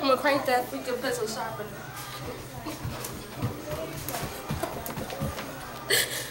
I'm gonna crank that freaking pencil sharpener.